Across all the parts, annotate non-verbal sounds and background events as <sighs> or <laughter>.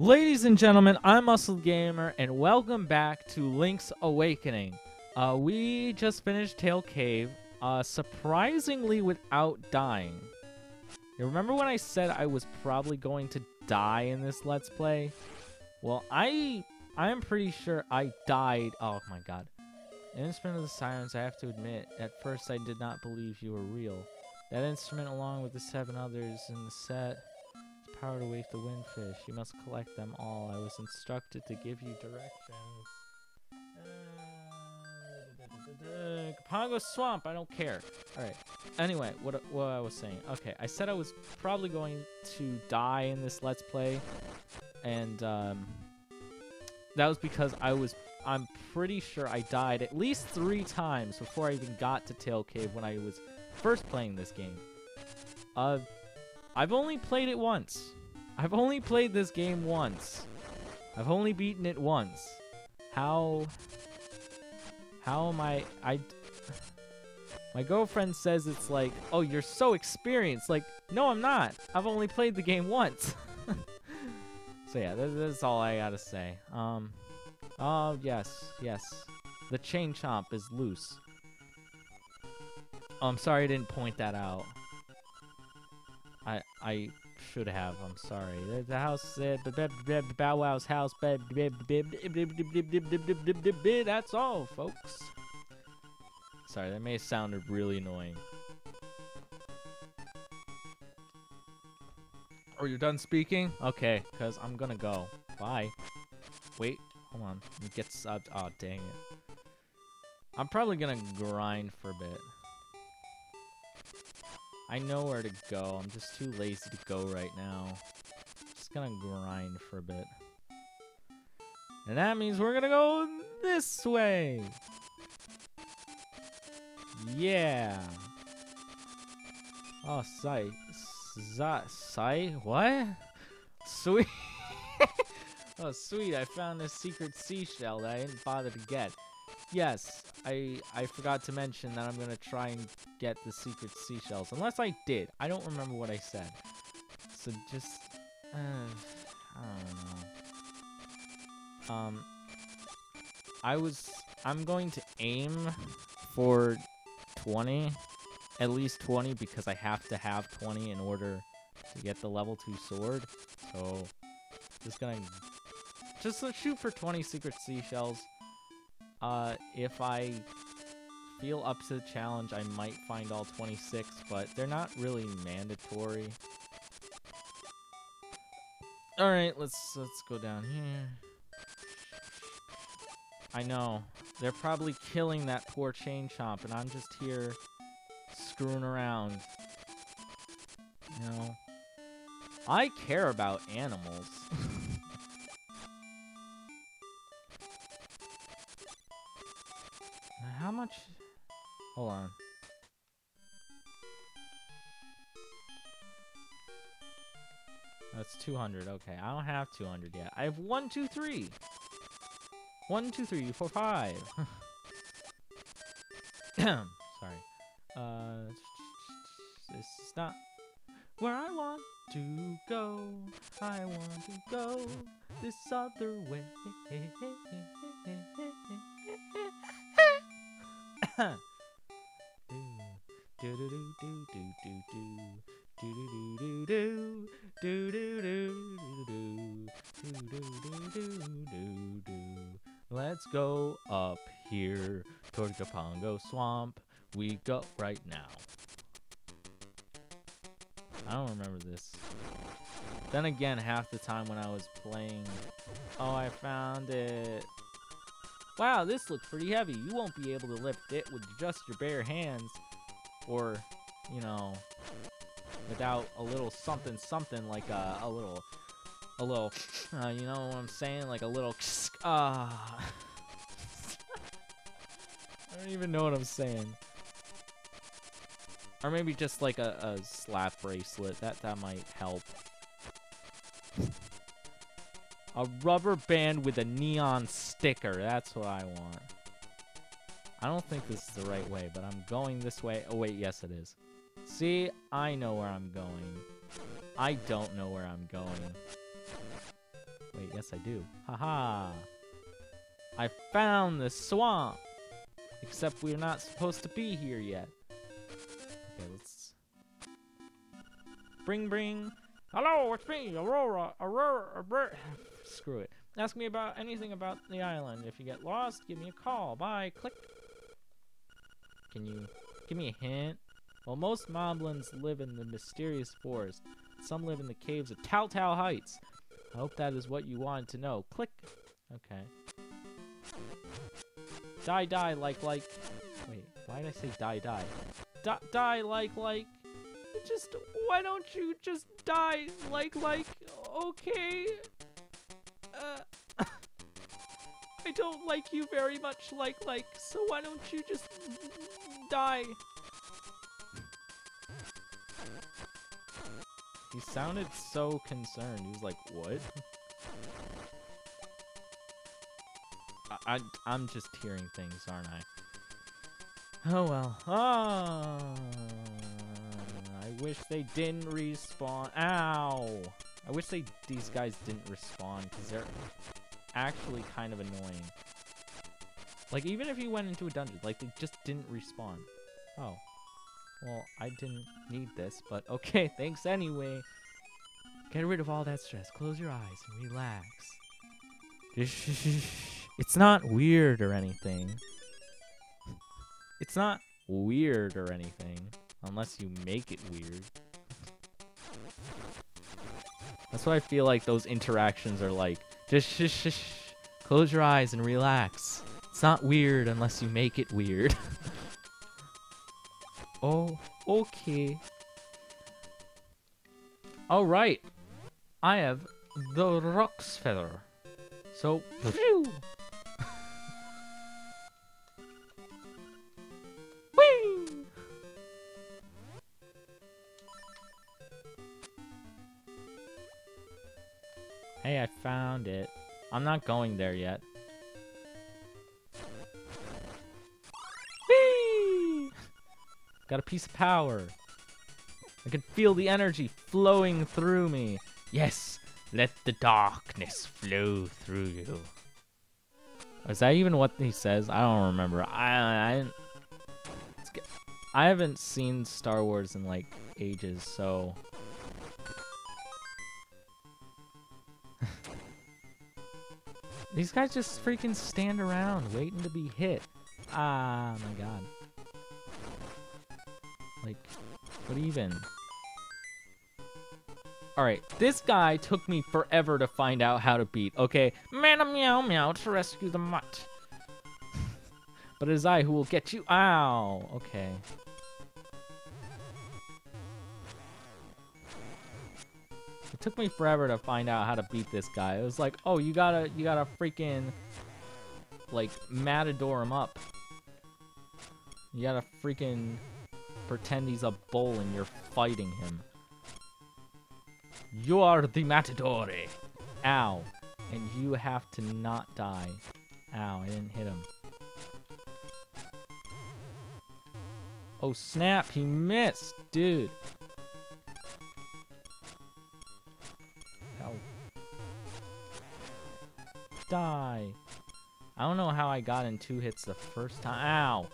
Ladies and gentlemen, I'm Muscle Gamer, and welcome back to Link's Awakening. Uh, we just finished Tail Cave, uh, surprisingly without dying. You remember when I said I was probably going to die in this Let's Play? Well, I, I'm pretty sure I died. Oh my god. Instrument of the Sirens, I have to admit, at first I did not believe you were real. That instrument, along with the seven others in the set, power to wake the windfish. You must collect them all. I was instructed to give you directions. Pongo Swamp, I don't care. Alright. Anyway, what, what I was saying. Okay, I said I was probably going to die in this Let's Play. And, um, that was because I was I'm pretty sure I died at least three times before I even got to Tail Cave when I was first playing this game. Uh, I've only played it once. I've only played this game once. I've only beaten it once. How... How am I... I... My girlfriend says it's like, oh, you're so experienced. Like, no, I'm not. I've only played the game once. <laughs> so yeah, that, that's all I gotta say. Um... Oh, yes, yes. The chain chomp is loose. Oh, I'm sorry I didn't point that out. I I should have. I'm sorry. The, the house said Bow Wow's house. That's all, folks. Sorry, that may have sounded really annoying. Oh, you're done speaking? Okay, because I'm gonna go. Bye. Wait, Hold on. Let me get subbed. Oh, dang it. I'm probably gonna grind for a bit. I know where to go. I'm just too lazy to go right now. Just gonna grind for a bit. And that means we're gonna go this way. Yeah. Oh, Sai. Sai? What? Sweet. <laughs> Oh, sweet, I found this secret seashell that I didn't bother to get. Yes, I I forgot to mention that I'm to try and get the secret seashells. Unless I did. I don't remember what I said. So just... Uh, I don't know. Um, I was... I'm going to aim for 20. At least 20 because I have to have 20 in order to get the level 2 sword. So, just gonna just shoot for 20 secret seashells. Uh, if I feel up to the challenge, I might find all 26, but they're not really mandatory. Alright, let's let's go down here. I know. They're probably killing that poor chain chomp, and I'm just here screwing around. You know? I care about animals. <laughs> much? Hold on. That's 200. Okay, I don't have 200 yet. I have one, two, three. One, two, three, four, five. <coughs> Sorry. Uh, this is not where I want to go. I want to go this other way. <laughs> Let's go up here toward the Pongo Swamp. We go right now. I don't remember this. Then again, half the time when I was playing... Oh, I found it. Wow, this looks pretty heavy. You won't be able to lift it with just your bare hands. Or, you know, without a little something something like a, a little, a little, uh, you know what I'm saying? Like a little, ah. Uh, <laughs> I don't even know what I'm saying. Or maybe just like a, a slap bracelet. That, that might help. A rubber band with a neon sticker. That's what I want. I don't think this is the right way, but I'm going this way. Oh, wait, yes, it is. See, I know where I'm going. I don't know where I'm going. Wait, yes, I do. Haha. I found the swamp. Except we're not supposed to be here yet. Okay, let's... Bring, bring. Hello, it's me, Aurora. Aurora, Aurora. <sighs> Screw it. Ask me about anything about the island. If you get lost, give me a call. Bye. Click. Can you give me a hint? Well, most moblins live in the mysterious forest. Some live in the caves of Tal Tal Heights. I hope that is what you wanted to know. Click. Okay. Die, die, like, like. Wait, why did I say die, die? Die, die, like, like. Just, why don't you just die, like, like, okay? Uh, I don't like you very much, like, like, so why don't you just die? He sounded so concerned. He was like, what? I, I, am just hearing things, aren't I? Oh well. Ah, I wish they didn't respawn. Ow! I wish they these guys didn't respawn because they're actually kind of annoying. Like even if you went into a dungeon, like they just didn't respawn. Oh. Well, I didn't need this, but <laughs> okay, thanks anyway. Get rid of all that stress. Close your eyes and relax. <laughs> It's not weird or anything. It's not weird or anything. Unless you make it weird. That's what I feel like those interactions are like. Just shh, shh, shh. Close your eyes and relax. It's not weird unless you make it weird. <laughs> oh, okay. Alright. I have the Roc's Feather. So, phew! I'm not going there yet. Whee! Got a piece of power. I can feel the energy flowing through me. Yes, let the darkness flow through you. Is that even what he says? I don't remember. I, I, I haven't seen Star Wars in like ages, so These guys just freaking stand around waiting to be hit. Ah, my god. Like, what even? Alright, this guy took me forever to find out how to beat. Okay, man meow meow to rescue the mutt. <laughs> but it is I who will get you. Ow, okay. It took me forever to find out how to beat this guy. It was like, oh, you gotta, you gotta freaking, like, matador him up. You gotta freaking pretend he's a bull and you're fighting him. You are the matadore. Ow. And you have to not die. Ow, I didn't hit him. Oh snap, he missed, dude. Die. I don't know how I got in two hits the first time. Ow!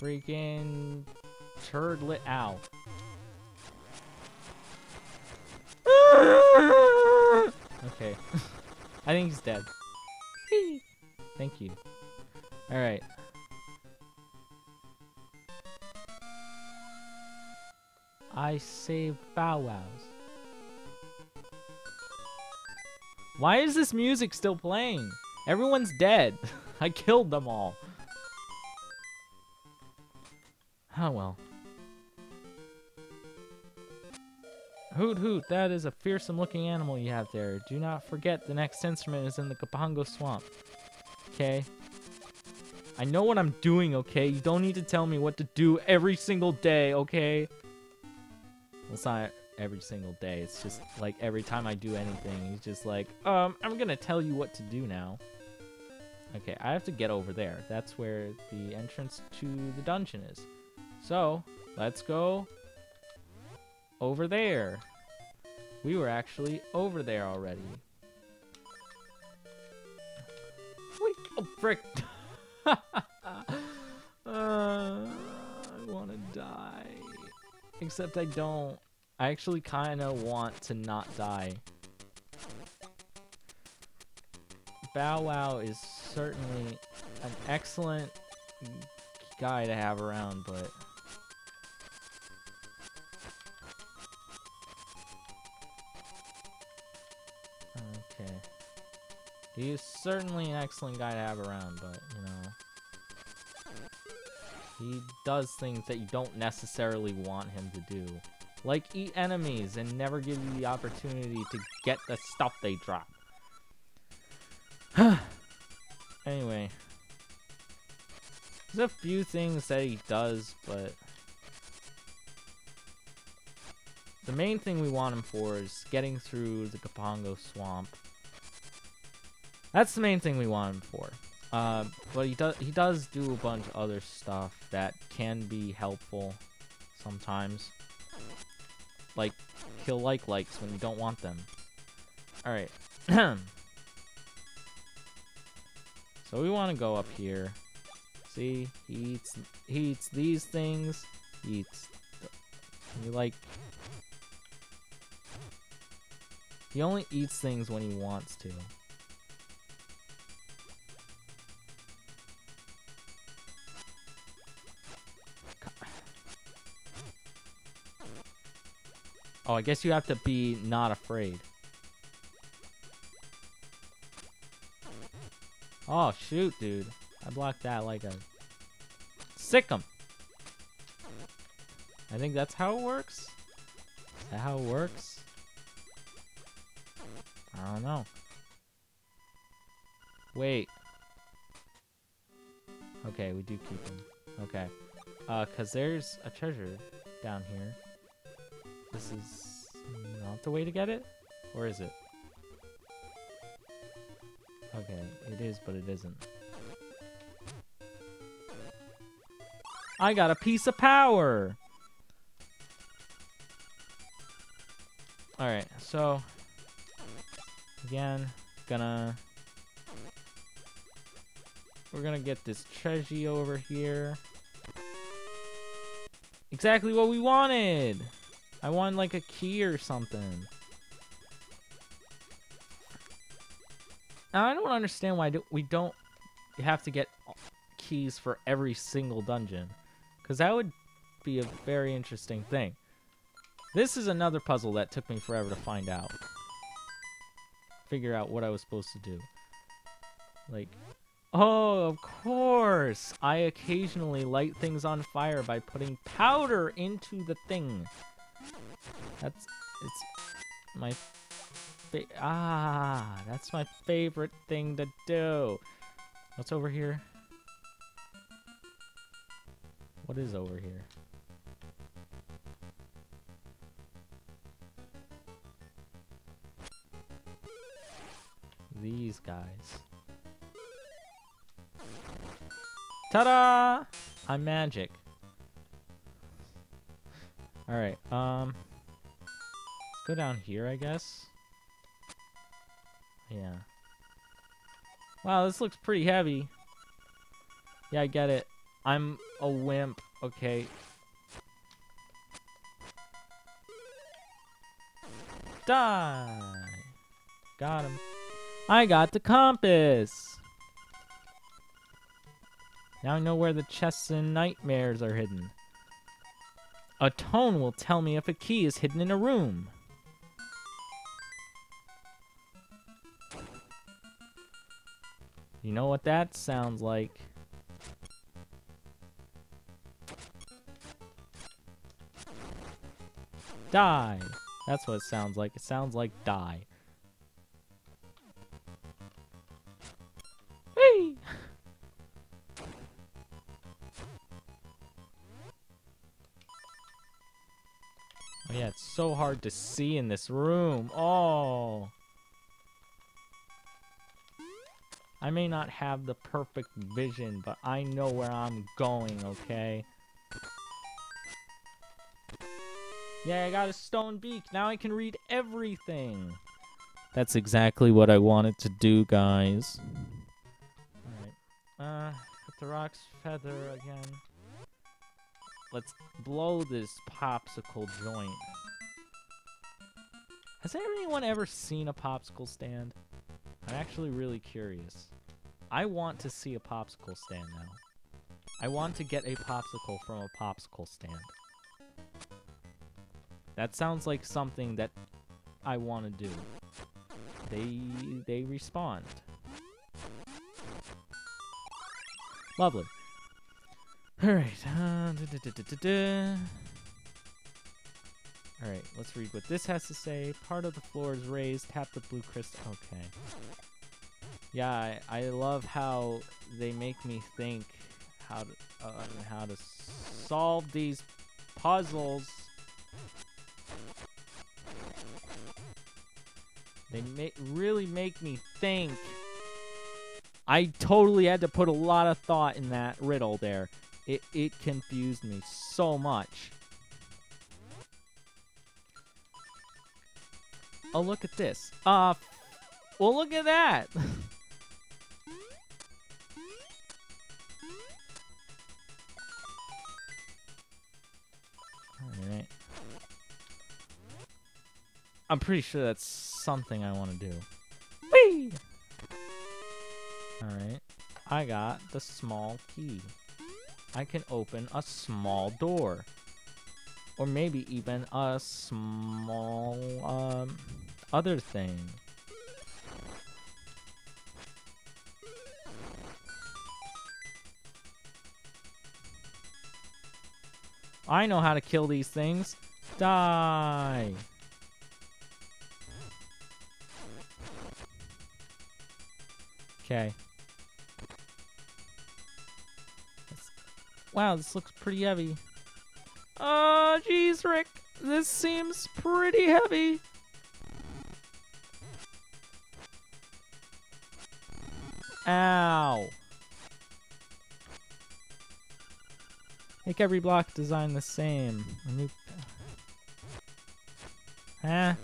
Freaking turd lit. Ow. okay. <laughs> I think he's dead. <laughs> Thank you. Alright. I saved Bow Wows. Why is this music still playing? Everyone's dead. <laughs> I killed them all. Oh well. Hoot hoot, that is a fearsome looking animal you have there. Do not forget the next instrument is in the Goponga Swamp. Okay? I know what I'm doing, okay? You don't need to tell me what to do every single day, okay? Not every single day. It's just like every time I do anything, he's just like, um, I'm gonna tell you what to do now. Okay, I have to get over there. That's where the entrance to the dungeon is. So, let's go over there. We were actually over there already. Wait, oh frick! <laughs> uh, I want to die. Except I don't. I actually kind of want to not die. Bow Wow is certainly an excellent guy to have around, but... Okay. He is certainly an excellent guy to have around, but, you know... He does things that you don't necessarily want him to do. Like eat enemies and never give you the opportunity to get the stuff they drop. <sighs> anyway. There's a few things that he does, but... The main thing we want him for is getting through the Goponga Swamp. That's the main thing we want him for. Uh, but he does he does do a bunch of other stuff that can be helpful sometimes. Like kill like likes when you don't want them. All right. <clears throat> so we want to go up here. See, he eats he eats these things. He eats. He like. He only eats things when he wants to. Oh, I guess you have to be not afraid. Oh, shoot, dude. I blocked that like a... Sick 'em! I think that's how it works? Is that how it works? I don't know. Wait. Okay, we do keep him. Okay. Uh, cause there's a treasure down here. This is not the way to get it? Or is it? Okay, it is, but it isn't. I got a piece of power! Alright, so... Again, gonna... We're gonna get this treasure over here. Exactly what we wanted! I want like a key or something. I don't understand why we don't have to get keys for every single dungeon. Because that would be a very interesting thing. This is another puzzle that took me forever to find out. Figure out what I was supposed to do. Like, oh, of course! I occasionally light things on fire by putting powder into the thing. That's it's my ah, that's my favorite thing to do. What's over here? What is over here? These guys. Ta-da! I'm magic. Alright, um... Go down here, I guess. Yeah. Wow, this looks pretty heavy. Yeah, I get it. I'm a wimp. Okay. Die! Got him. I got the compass! Now I know where the chests and nightmares are hidden. A tone will tell me if a key is hidden in a room. You know what that sounds like? Die! That's what it sounds like. It sounds like die. Hey! oh yeah, it's so hard to see in this room. Oh. I may not have the perfect vision, but I know where I'm going, okay? Yeah, I got a stone beak. Now I can read everything. That's exactly what I wanted to do, guys. Alright. Uh, put the roc's feather again. Let's blow this popsicle joint. Has anyone ever seen a popsicle stand? I'm actually really curious. I want to see a popsicle stand now. I want to get a popsicle from a popsicle stand. That sounds like something that I want to do. They they respond. Lovely. Alright. Uh, Alright, let's read what this has to say. Part of the floor is raised. Tap the blue crystal. Okay. Yeah, I, I love how they make me think how to uh, how to solve these puzzles. They really make me think. I totally had to put a lot of thought in that riddle there. It it confused me so much. Oh, look at this. Uh, well, look at that. <laughs> Alright. I'm pretty sure that's something I want to do. Whee! Alright. I got the small key. I can open a small door. Or maybe even a small, um, other thing. I know how to kill these things. Die! Okay. Wow, this looks pretty heavy. Oh, jeez, Rick. This seems pretty heavy. Ow. Make every block design the same. A new... Huh?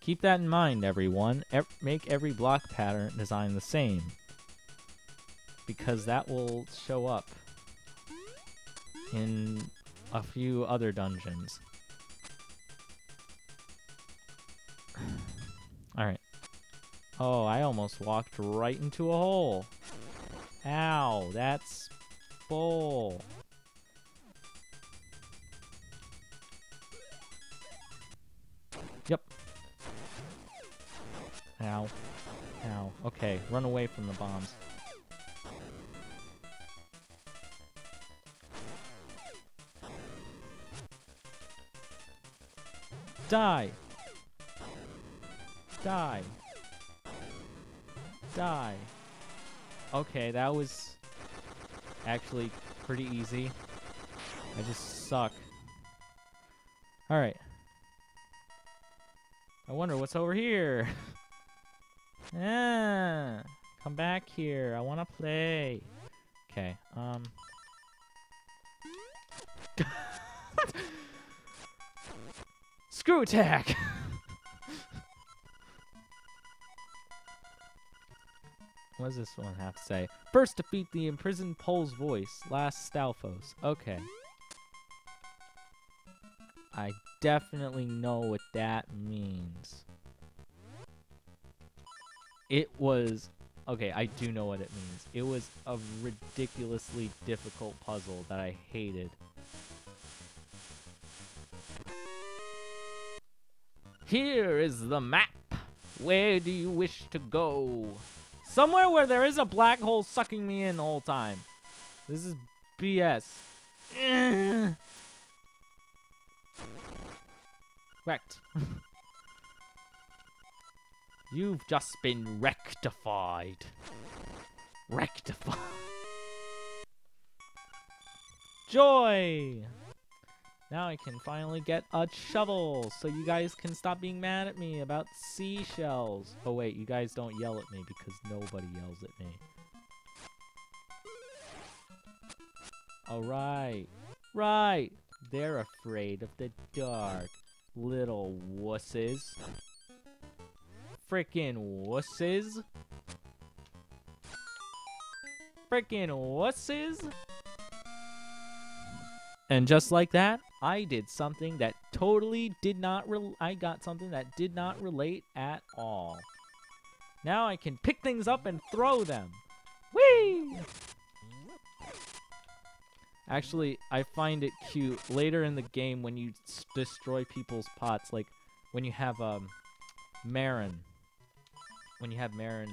Keep that in mind, everyone. E make every block pattern design the same. Because that will show up in a few other dungeons. Oh, I almost walked right into a hole. Ow, that's bull. Yep. Ow. Ow. Okay, run away from the bombs. Die! Die! Die! Okay, that was actually pretty easy. I just suck. Alright. I wonder what's over here. <laughs> ah, come back here. I want to play. Okay, um... <laughs> Screw attack! <laughs> what does this one have to say? First defeat the imprisoned Pols Voice, last Stalfos. Okay. I definitely know what that means. It was... Okay, I do know what it means. It was a ridiculously difficult puzzle that I hated. Here is the map. Where do you wish to go? Somewhere where there is a black hole sucking me in the whole time. This is BS. <laughs> Wrecked. <laughs> You've just been rectified. Rectified. <laughs> Joy! Now I can finally get a shovel, so you guys can stop being mad at me about seashells. Oh wait, you guys don't yell at me because nobody yells at me. Alright, right. Right. They're afraid of the dark. Little wusses. Frickin' wusses. Frickin' wusses. And just like that, I did something that totally did not I got something that did not relate at all. Now I can pick things up and throw them. Whee! Actually, I find it cute later in the game when you destroy people's pots, like when you have um Marin. When you have Marin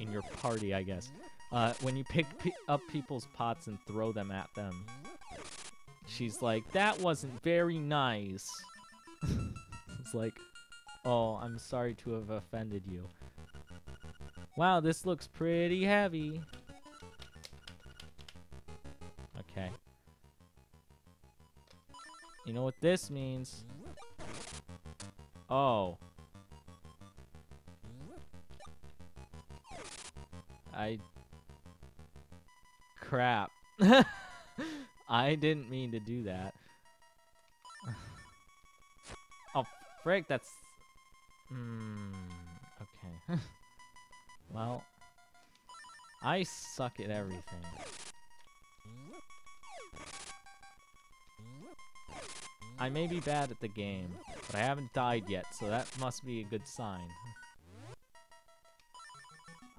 in your party, I guess. Uh, when you pick up people's pots and throw them at them, she's like, "That wasn't very nice." <laughs> it's like, "Oh, I'm sorry to have offended you." Wow, this looks pretty heavy. Okay. You know what this means? Oh. I... Crap. <laughs> I didn't mean to do that. <sighs> oh, frick, that's... Hmm, okay. <laughs> well, I suck at everything. I may be bad at the game, but I haven't died yet, so that must be a good sign.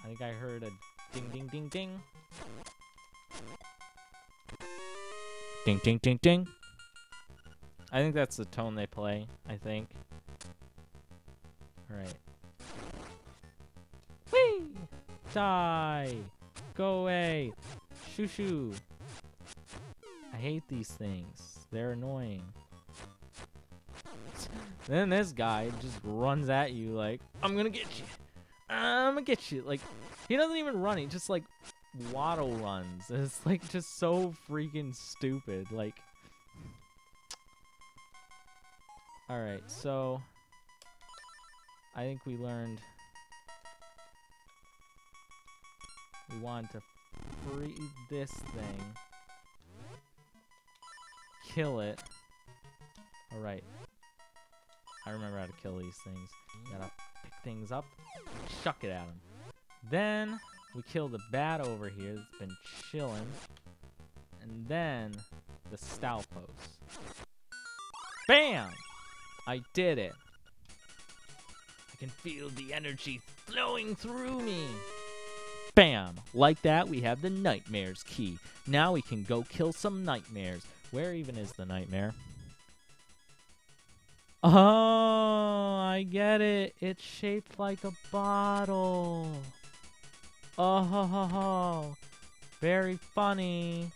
I think I heard a ding ding ding ding. Ding ding ding ding. I think that's the tone they play, I think. Alright. Whee! Die! Go away! Shoo shoo! I hate these things. They're annoying. <laughs> Then this guy just runs at you like, I'm gonna get you. I'm gonna get you. Like, he doesn't even run. He just like waddle runs. <laughs> It's like just so freaking stupid. Like, all right. So, I think we learned we want to free this thing, kill it. All right. I remember how to kill these things. You gotta pick things up, chuck it at them. Then we kill the bat over here that's been chilling. And then the Stalfos. Bam! I did it. I can feel the energy flowing through me. Bam! Like that, we have the Nightmare's key. Now we can go kill some nightmares. Where even is the nightmare? Oh, I get it. It's shaped like a bottle. Oh, ho, ho, ho. very funny.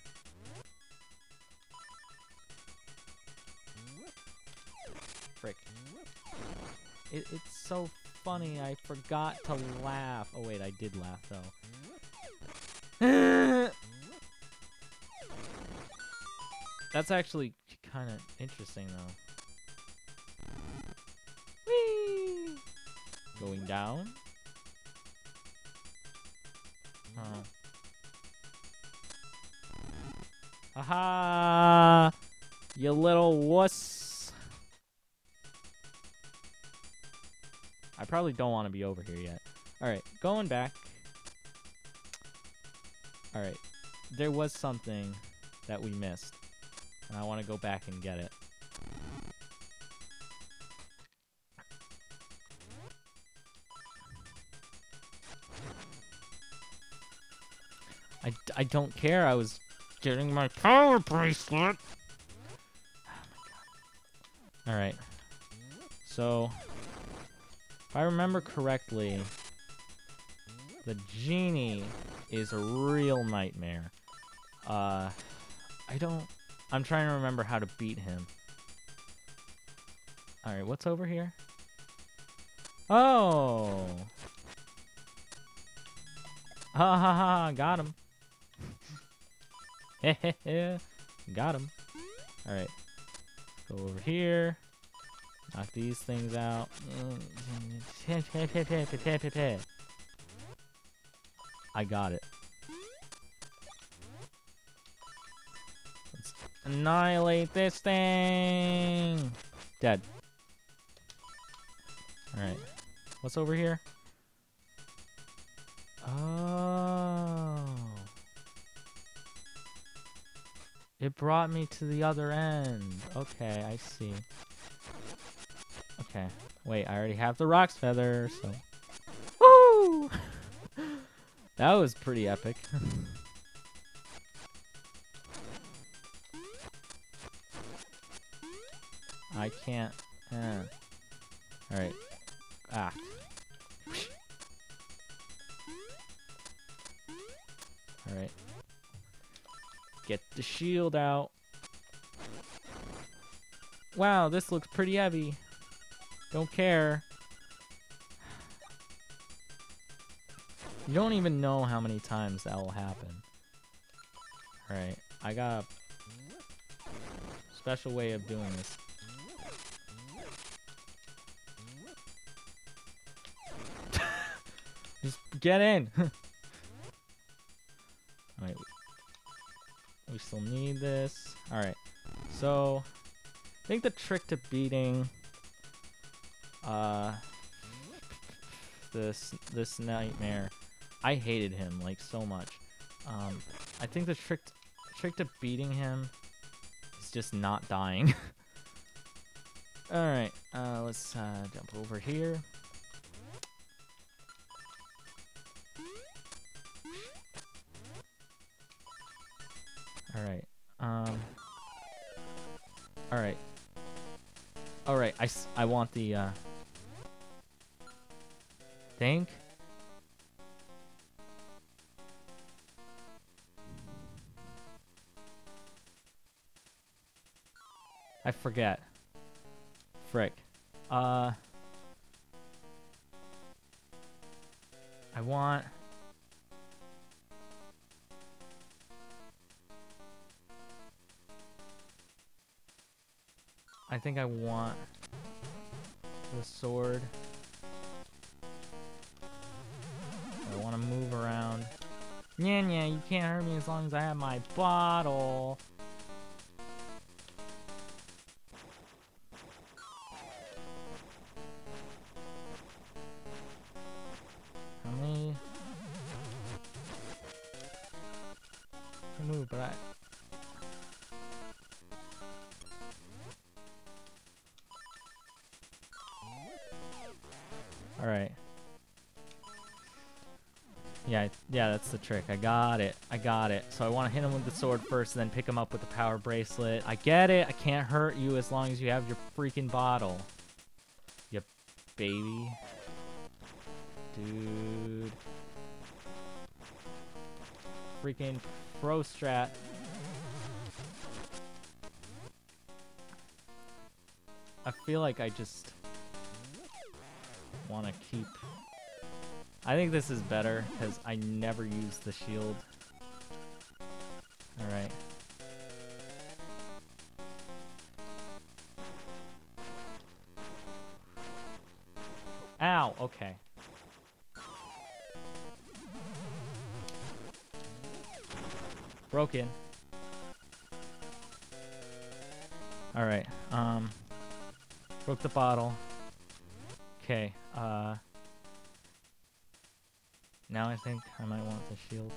Frick. It, it's so funny. I forgot to laugh. Oh, wait, I did laugh, though. <laughs> That's actually kind of interesting, though. Whee! Going down. Huh. Aha! You little wuss. I probably don't want to be over here yet. Alright, going back. Alright. There was something that we missed. And I want to go back and get it. I, I don't care. I was getting my power bracelet. <sighs> Oh Alright. So, if I remember correctly, the genie is a real nightmare. Uh, I don't... I'm trying to remember how to beat him. Alright, what's over here? Oh! Ha ha ha, got him. <laughs> got him. Alright. Go over here. Knock these things out. <laughs> I got it. Let's Annihilate this thing! Dead. Alright. What's over here? Oh. It brought me to the other end. Okay, I see. Okay. Wait, I already have the Roc's Feather, so... Woo! <laughs> that was pretty epic. <laughs> I can't... Eh. Alright. Ah. Get the shield out. Wow, this looks pretty heavy. Don't care. You don't even know how many times that will happen. Alright, I got a special way of doing this. <laughs> Just get in! <laughs> still need this. Alright. So, I think the trick to beating uh this this nightmare I hated him like so much. Um I think the trick trick to beating him is just not dying. <laughs> Alright, uh let's uh jump over here. I, want the, uh... Think? I forget. Frick. Uh... I want... I think I want the sword. I want to move around. Yeah, yeah, you can't hurt me as long as I have my bottle. The trick. I got it. I got it. So I want to hit him with the sword first, and then pick him up with the power bracelet. I get it. I can't hurt you as long as you have your freaking bottle. You baby. Dude. Freaking pro strat. I feel like I just want to keep... I think this is better, because I never use the shield. Alright. Ow, okay. Broken. Alright, um... Broke the bottle. Okay, uh... Now I think I might want the shield.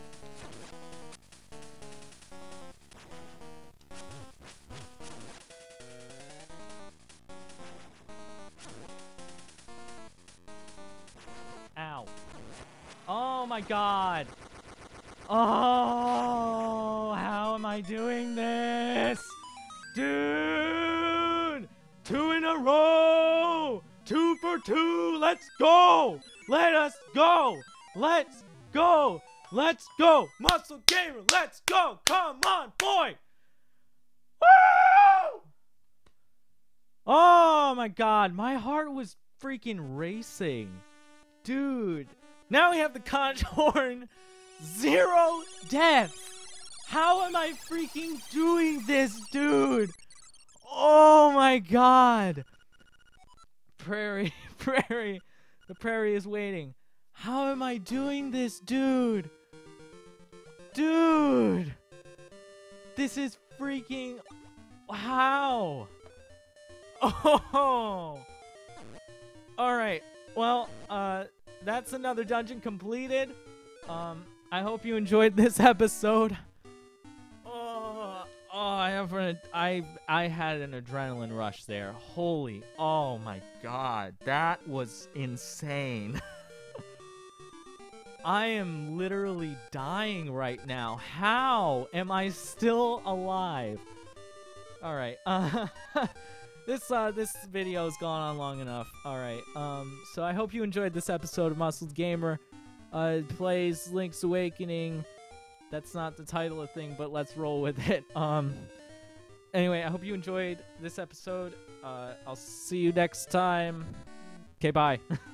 Ow. Oh my god! Oh, how am I doing this? Dude! Two in a row! Two for two! Let's go! Let us go! Let's go! Let's go! Muscle Gamer, let's go! Come on, boy! Woo! Oh my god, my heart was freaking racing. Dude. Now we have the conch horn. <laughs> Zero deaths. How am I freaking doing this, dude? Oh my god. Prairie, <laughs> prairie. The prairie is waiting. How am I doing this, dude? Dude! This is freaking how? <laughs> Oh. All right. Well, uh that's another dungeon completed. Um I hope you enjoyed <laughs> this episode. Oh, oh I have an I I had an adrenaline rush there. Holy. Oh my god. That was insane. <laughs> I am literally dying right now. How am I still alive? All right. Uh, <laughs> this uh this video has gone on long enough. All right. Um so I hope you enjoyed this episode of Muscled Gamer. Uh plays Link's Awakening. That's not the title of thing, but let's roll with it. <laughs> Um anyway, I hope you enjoyed this episode. Uh I'll see you next time. Okay, bye. <laughs>